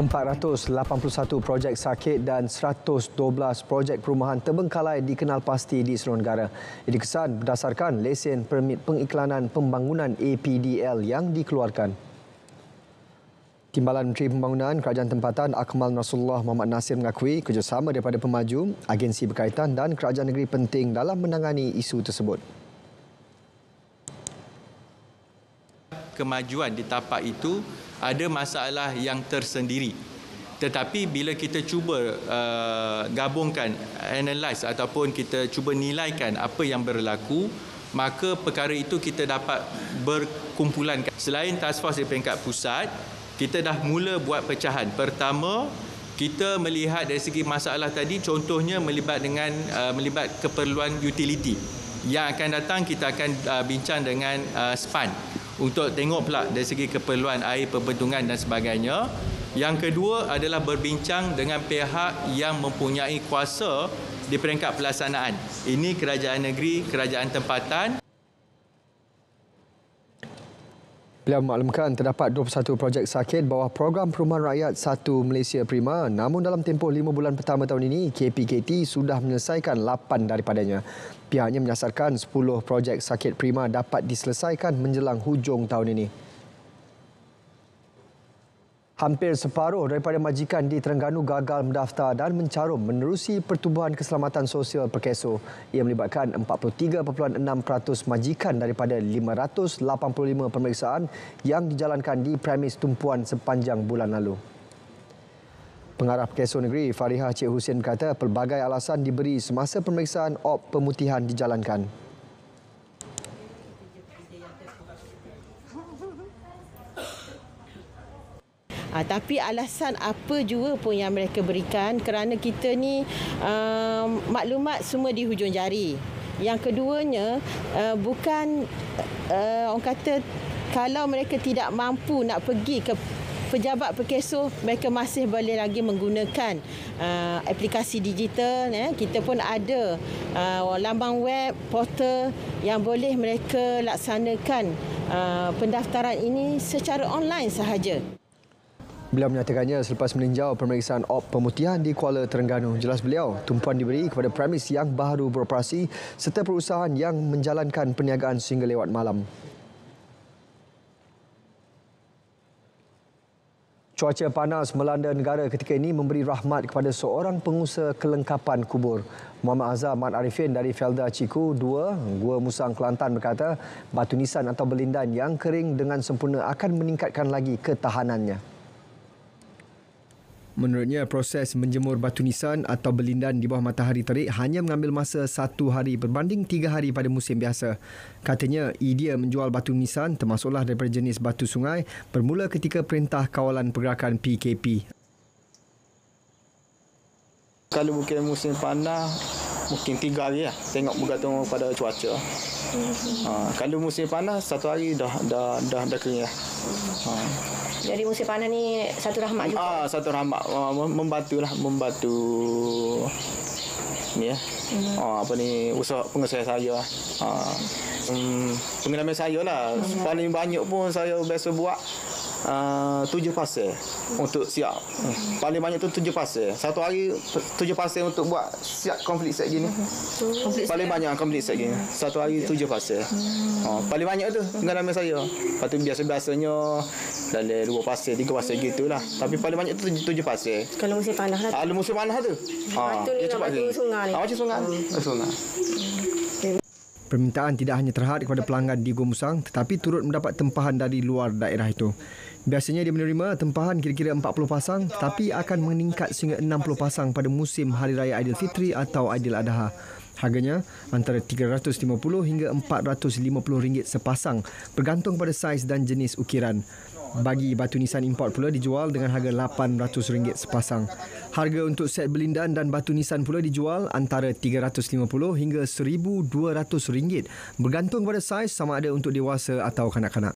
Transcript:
481 projek sakit dan 112 projek perumahan terbengkalai dikenal pasti di seluruh negara. Ini kesan berdasarkan lesen permit pengiklanan pembangunan APDL yang dikeluarkan. Timbalan Menteri Pembangunan Kerajaan Tempatan Akmal Nasrullah Muhammad Nasir mengakui kerjasama daripada pemaju, agensi berkaitan dan kerajaan negeri penting dalam menangani isu tersebut. Kemajuan di tapak itu ada masalah yang tersendiri. Tetapi bila kita cuba uh, gabungkan, analyze ataupun kita cuba nilaikan apa yang berlaku, maka perkara itu kita dapat berkumpulan. Selain task force di peringkat pusat, kita dah mula buat pecahan. Pertama, kita melihat dari segi masalah tadi, contohnya melibat dengan uh, melibat keperluan utility. Yang akan datang kita akan uh, bincang dengan uh, SPAN untuk tengok pula dari segi keperluan air pembentungan dan sebagainya. Yang kedua adalah berbincang dengan pihak yang mempunyai kuasa di peringkat pelaksanaan. Ini kerajaan negeri, kerajaan tempatan. Beliau memaklumkan terdapat 21 projek sakit bawah program perumahan rakyat 1 Malaysia Prima. Namun dalam tempoh 5 bulan pertama tahun ini, KPKT sudah menyelesaikan 8 daripadanya. Pihaknya menyasarkan 10 projek sakit prima dapat diselesaikan menjelang hujung tahun ini. Hampir separuh daripada majikan di Terengganu gagal mendaftar dan mencarum menerusi pertubuhan keselamatan sosial Perkeso. Ia melibatkan 43.6% majikan daripada 585 pemeriksaan yang dijalankan di premis tumpuan sepanjang bulan lalu. Pengarah Keso Negeri Fariha Cik Hussein berkata pelbagai alasan diberi semasa pemeriksaan op pemutihan dijalankan. Uh, tapi alasan apa juga pun yang mereka berikan kerana kita ni uh, maklumat semua di hujung jari. Yang keduanya uh, bukan uh, orang kata kalau mereka tidak mampu nak pergi ke pejabat perkeso mereka masih boleh lagi menggunakan uh, aplikasi digital ya kita pun ada uh, lambang web portal yang boleh mereka laksanakan uh, pendaftaran ini secara online sahaja Beliau menyatakannya selepas meninjau pemeriksaan op pemutihan di Kuala Terengganu. Jelas beliau, tumpuan diberi kepada premis yang baru beroperasi serta perusahaan yang menjalankan perniagaan sehingga lewat malam. Cuaca panas melanda negara ketika ini memberi rahmat kepada seorang pengusaha kelengkapan kubur. Muhammad Azhar Mat Arifin dari Felda Ciku 2, Gua Musang Kelantan berkata batu nisan atau belindan yang kering dengan sempurna akan meningkatkan lagi ketahanannya. Menurutnya, proses menjemur batu nisan atau belindan di bawah matahari terik hanya mengambil masa satu hari berbanding tiga hari pada musim biasa. Katanya, idea menjual batu nisan termasuklah daripada jenis batu sungai bermula ketika Perintah Kawalan Pergerakan PKP. Kalau mungkin musim panas, mungkin tiga hari lah. Tengok bergantung pada cuaca. Ha, kalau musim panas, satu hari dah dah dah, dah kering lah. Ha. Jadi musim panas ni satu rahmat juga. Ah, satu rahmat uh, membantu lah, membantu ni ya. Hmm. Uh, apa ni usaha pengusaha saya lah. Uh, um, pengalaman saya lah. Hmm. Paling banyak pun saya biasa buat uh, tujuh pasir untuk siap. Hmm. Paling banyak tu tujuh pasir. Satu hari tujuh pasir untuk buat siap konflik set gini. Hmm. Paling set. banyak konflik set gini. Satu hari tujuh pasir. Hmm. Uh, paling banyak tu pengalaman saya. Lepas tu biasa-biasanya dalam dua pasir, tiga pasir gitulah. Tapi paling banyak tu tujuh, tujuh pasir. Kalau musim panas lah. Kalau musim panas tu. Ah, tu ni nak batu sungai ni. Ah, macam sungai. Hmm. Sungai. Permintaan tidak hanya terhad kepada pelanggan di Gua Musang tetapi turut mendapat tempahan dari luar daerah itu. Biasanya dia menerima tempahan kira-kira 40 pasang tetapi akan meningkat sehingga 60 pasang pada musim Hari Raya Aidilfitri atau Aidiladha. Harganya antara 350 hingga 450 ringgit sepasang bergantung pada saiz dan jenis ukiran. Bagi batu nisan import pula dijual dengan harga RM800 sepasang. Harga untuk set belindan dan batu nisan pula dijual antara RM350 hingga RM1,200 bergantung pada saiz sama ada untuk dewasa atau kanak-kanak.